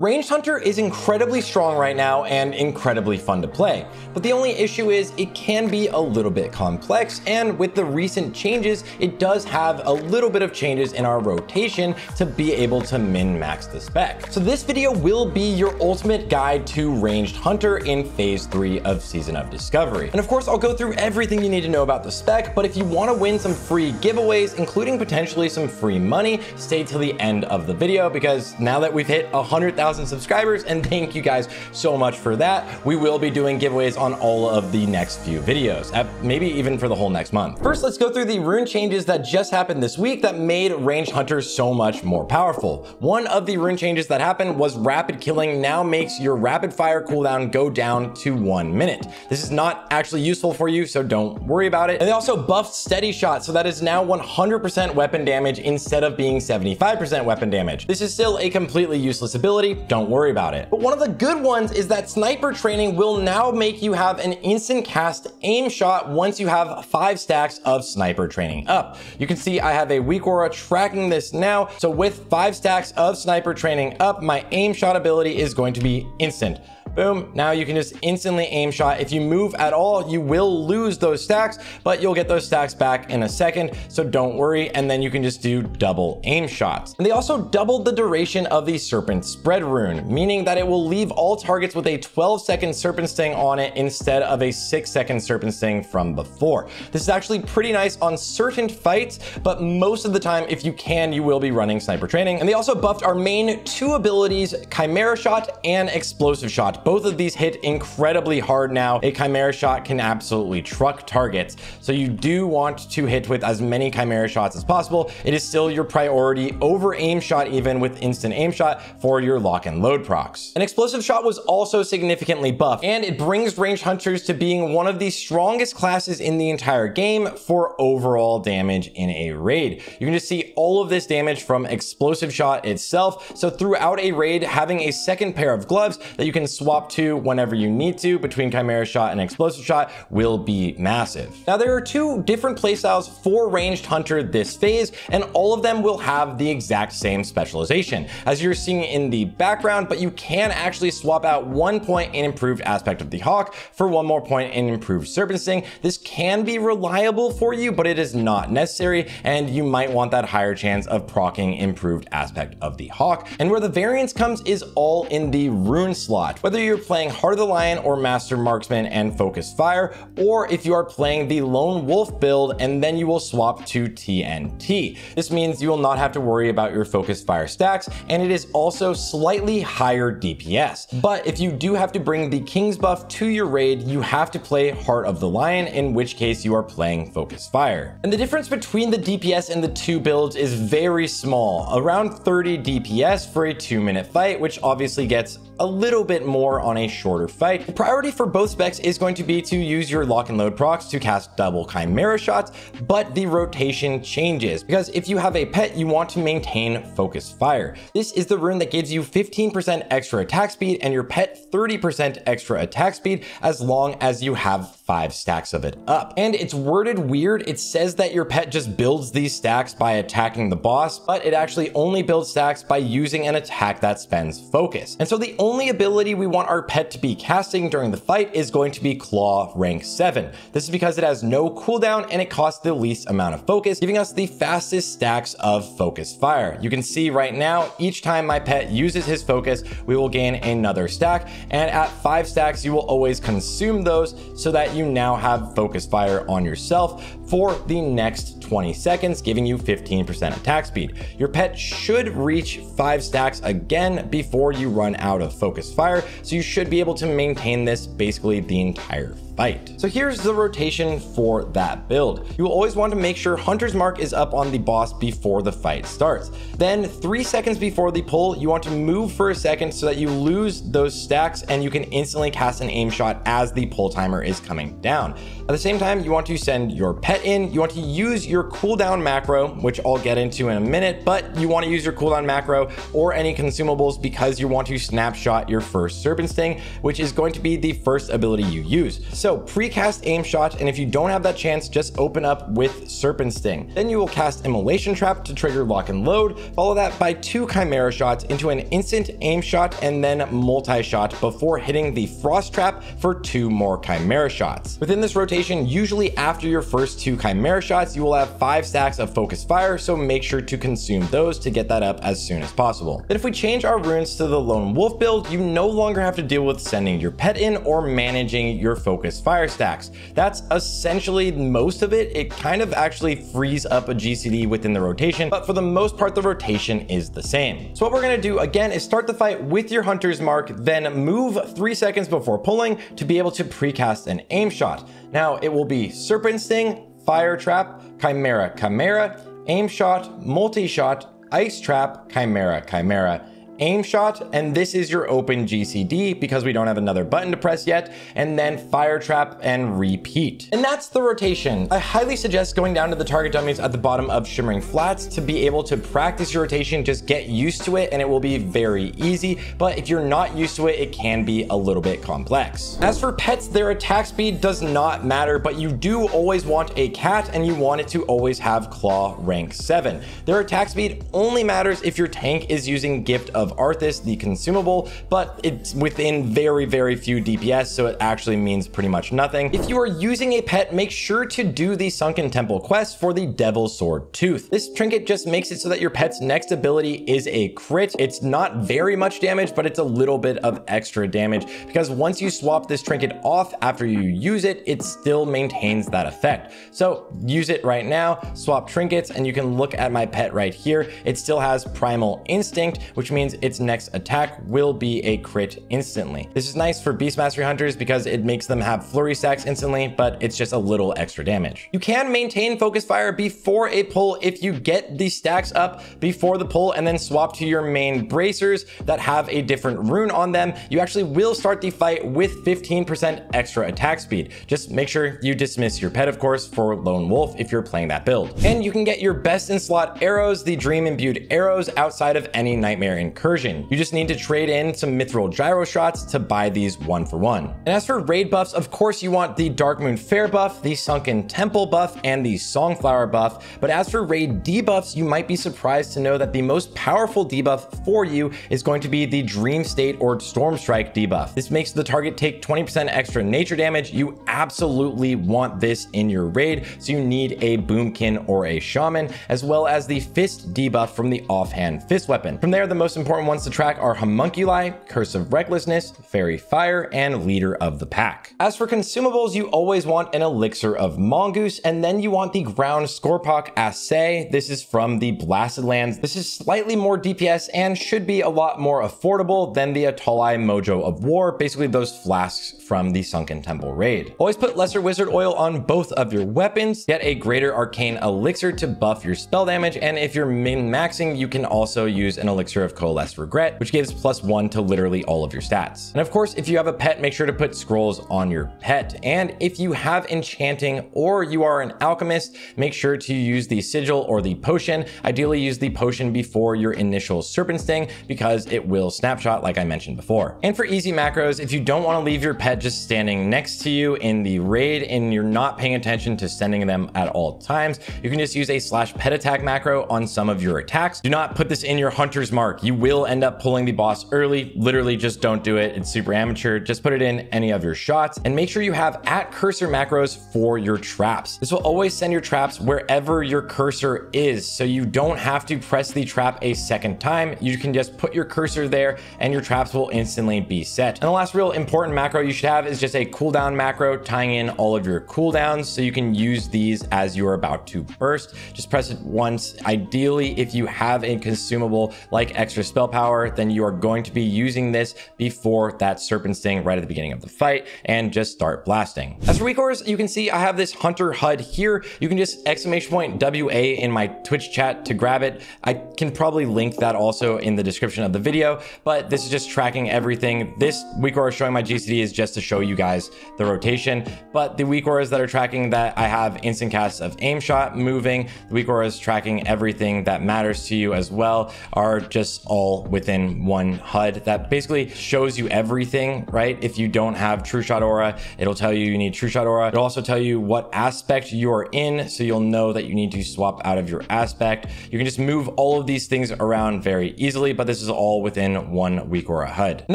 Ranged Hunter is incredibly strong right now and incredibly fun to play, but the only issue is it can be a little bit complex and with the recent changes, it does have a little bit of changes in our rotation to be able to min-max the spec. So this video will be your ultimate guide to Ranged Hunter in Phase 3 of Season of Discovery. And of course, I'll go through everything you need to know about the spec, but if you want to win some free giveaways, including potentially some free money, stay till the end of the video because now that we've hit 100,000 1,000 subscribers, and thank you guys so much for that. We will be doing giveaways on all of the next few videos, uh, maybe even for the whole next month. First, let's go through the rune changes that just happened this week that made ranged hunters so much more powerful. One of the rune changes that happened was rapid killing now makes your rapid fire cooldown go down to one minute. This is not actually useful for you, so don't worry about it. And they also buffed steady shot, so that is now 100% weapon damage instead of being 75% weapon damage. This is still a completely useless ability, don't worry about it. But one of the good ones is that sniper training will now make you have an instant cast aim shot once you have five stacks of sniper training up. You can see I have a weak aura tracking this now. So with five stacks of sniper training up, my aim shot ability is going to be instant. Boom. Now you can just instantly aim shot. If you move at all, you will lose those stacks, but you'll get those stacks back in a second. So don't worry. And then you can just do double aim shots. And they also doubled the duration of the Serpent Spread rune, meaning that it will leave all targets with a 12 second Serpent Sting on it instead of a six second Serpent Sting from before. This is actually pretty nice on certain fights, but most of the time, if you can, you will be running sniper training. And they also buffed our main two abilities, Chimera Shot and Explosive Shot both of these hit incredibly hard now. A Chimera shot can absolutely truck targets. So you do want to hit with as many Chimera shots as possible. It is still your priority over aim shot even with instant aim shot for your lock and load procs. An explosive shot was also significantly buffed and it brings ranged hunters to being one of the strongest classes in the entire game for overall damage in a raid. You can just see all of this damage from explosive shot itself. So throughout a raid, having a second pair of gloves that you can swap swap to whenever you need to between Chimera Shot and Explosive Shot will be massive. Now there are two different playstyles for Ranged Hunter this phase, and all of them will have the exact same specialization, as you're seeing in the background, but you can actually swap out one point in Improved Aspect of the Hawk for one more point in Improved Serpent Sting. This can be reliable for you, but it is not necessary, and you might want that higher chance of proccing Improved Aspect of the Hawk. And where the variance comes is all in the rune slot. Whether you're playing Heart of the Lion or Master Marksman and Focus Fire, or if you are playing the Lone Wolf build and then you will swap to TNT. This means you will not have to worry about your Focus Fire stacks, and it is also slightly higher DPS. But if you do have to bring the King's buff to your raid, you have to play Heart of the Lion, in which case you are playing Focus Fire. And the difference between the DPS in the two builds is very small, around 30 DPS for a two minute fight, which obviously gets a little bit more on a shorter fight. The priority for both specs is going to be to use your lock and load procs to cast double chimera shots, but the rotation changes because if you have a pet, you want to maintain focus fire. This is the rune that gives you 15% extra attack speed and your pet 30% extra attack speed as long as you have five stacks of it up. And it's worded weird. It says that your pet just builds these stacks by attacking the boss, but it actually only builds stacks by using an attack that spends focus. And so the only ability we want our pet to be casting during the fight is going to be Claw rank 7. This is because it has no cooldown and it costs the least amount of focus, giving us the fastest stacks of focus fire. You can see right now, each time my pet uses his focus, we will gain another stack. And at five stacks, you will always consume those so that you now have focus fire on yourself for the next 20 seconds, giving you 15% attack speed. Your pet should reach five stacks again before you run out of focus fire, so you should be able to maintain this basically the entire fight. So here's the rotation for that build. You will always want to make sure Hunter's Mark is up on the boss before the fight starts. Then three seconds before the pull, you want to move for a second so that you lose those stacks and you can instantly cast an aim shot as the pull timer is coming down. At the same time, you want to send your pet in, you want to use your cooldown macro, which I'll get into in a minute, but you want to use your cooldown macro or any consumables because you want to snapshot your first Serpent Sting, which is going to be the first ability you use. So precast aim shot, and if you don't have that chance, just open up with Serpent Sting. Then you will cast Immolation Trap to trigger lock and load, follow that by two Chimera shots into an instant aim shot and then multi-shot before hitting the Frost Trap for two more Chimera shots. Within this rotation, usually after your first two Chimera shots, you will have five stacks of Focus Fire, so make sure to consume those to get that up as soon as possible. Then if we change our runes to the Lone Wolf build, you no longer have to deal with sending your pet in or managing your Focus Fire stacks. That's essentially most of it. It kind of actually frees up a GCD within the rotation, but for the most part, the rotation is the same. So what we're gonna do again is start the fight with your Hunter's Mark, then move three seconds before pulling to be able to precast an aim shot. Now it will be Serpent Sting, Fire Trap, Chimera, Chimera, Aim Shot, Multi-Shot, Ice Trap, Chimera, Chimera, aim shot, and this is your open GCD because we don't have another button to press yet, and then fire trap and repeat. And that's the rotation. I highly suggest going down to the target dummies at the bottom of Shimmering Flats to be able to practice your rotation, just get used to it, and it will be very easy. But if you're not used to it, it can be a little bit complex. As for pets, their attack speed does not matter, but you do always want a cat and you want it to always have claw rank 7. Their attack speed only matters if your tank is using Gift of Arthas, the consumable, but it's within very, very few DPS, so it actually means pretty much nothing. If you are using a pet, make sure to do the Sunken Temple quest for the Devilsaur Tooth. This trinket just makes it so that your pet's next ability is a crit. It's not very much damage, but it's a little bit of extra damage because once you swap this trinket off after you use it, it still maintains that effect. So use it right now, swap trinkets, and you can look at my pet right here. It still has Primal Instinct, which means its next attack will be a crit instantly. This is nice for Beast Mastery Hunters because it makes them have flurry stacks instantly, but it's just a little extra damage. You can maintain Focus Fire before a pull if you get the stacks up before the pull and then swap to your main bracers that have a different rune on them. You actually will start the fight with 15% extra attack speed. Just make sure you dismiss your pet, of course, for Lone Wolf if you're playing that build. And you can get your best in slot arrows, the Dream Imbued arrows, outside of any Nightmare Incursion You just need to trade in some Mithril Gyro shots to buy these one for one. And as for raid buffs, of course you want the Darkmoon Faire buff, the Sunken Temple buff, and the Songflower buff. But as for raid debuffs, you might be surprised to know that the most powerful debuff for you is going to be the Dream State or Storm Strike debuff. This makes the target take 20% extra nature damage. You absolutely want this in your raid, so you need a Boomkin or a Shaman, as well as the Fist debuff from the offhand fist weapon. From there, the most important important ones to track are Homunculi, Curse of Recklessness, Faerie Fire, and Leader of the Pack. As for consumables, you always want an Elixir of Mongoose, and then you want the Ground Scorpok Assay. This is from the Blasted Lands. This is slightly more DPS and should be a lot more affordable than the Atalai Mojo of War, basically those flasks from the Sunken Temple raid. Always put Lesser Wizard Oil on both of your weapons, get a Greater Arcane Elixir to buff your spell damage, and if you're min-maxing, you can also use an Elixir of Coalescence less regret, which gives plus one to literally all of your stats. And of course, if you have a pet, make sure to put scrolls on your pet. And if you have enchanting or you are an alchemist, make sure to use the sigil or the potion. Ideally use the potion before your initial serpent sting because it will snapshot like I mentioned before. And for easy macros, if you don't want to leave your pet just standing next to you in the raid and you're not paying attention to sending them at all times, you can just use a slash pet attack macro on some of your attacks. Do not put this in your hunter's mark. You will will end up pulling the boss early. Literally just don't do it. It's super amateur. Just put it in any of your shots and make sure you have at cursor macros for your traps. This will always send your traps wherever your cursor is. So you don't have to press the trap a second time. You can just put your cursor there and your traps will instantly be set. And the last real important macro you should have is just a cooldown macro tying in all of your cooldowns so you can use these as you're about to burst. Just press it once. Ideally, if you have a consumable like extra spell spell power, then you are going to be using this before that Serpent Sting right at the beginning of the fight and just start blasting. As for auras, you can see I have this Hunter HUD here. You can just exclamation point WA in my Twitch chat to grab it. I can probably link that also in the description of the video, but this is just tracking everything. This weak aura showing my GCD is just to show you guys the rotation, but the weak auras that are tracking that I have instant casts of aim shot moving, the weak auras tracking everything that matters to you as well are just all within one HUD that basically shows you everything, right? If you don't have True Shot Aura, it'll tell you you need True Shot Aura. It'll also tell you what aspect you're in, so you'll know that you need to swap out of your aspect. You can just move all of these things around very easily, but this is all within one Weak Aura HUD. And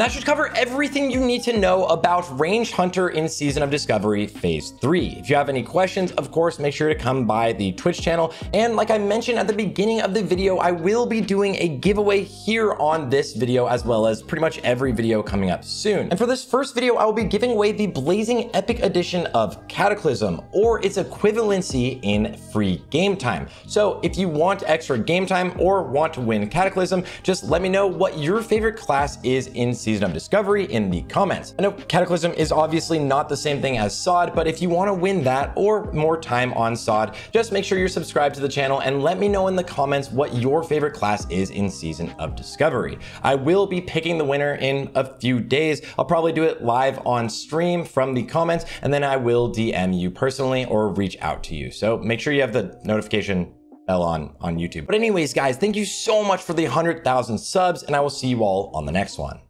that should cover everything you need to know about Range Hunter in Season of Discovery Phase 3. If you have any questions, of course, make sure to come by the Twitch channel. And like I mentioned at the beginning of the video, I will be doing a giveaway here on this video, as well as pretty much every video coming up soon. And for this first video, I will be giving away the Blazing Epic Edition of Cataclysm, or its equivalency in free game time. So if you want extra game time or want to win Cataclysm, just let me know what your favorite class is in Season of Discovery in the comments. I know Cataclysm is obviously not the same thing as SOD, but if you want to win that or more time on SOD, just make sure you're subscribed to the channel and let me know in the comments what your favorite class is in Season of Discovery. I will be picking the winner in a few days. I'll probably do it live on stream from the comments, and then I will DM you personally or reach out to you. So make sure you have the notification bell on, on YouTube. But anyways, guys, thank you so much for the 100,000 subs, and I will see you all on the next one.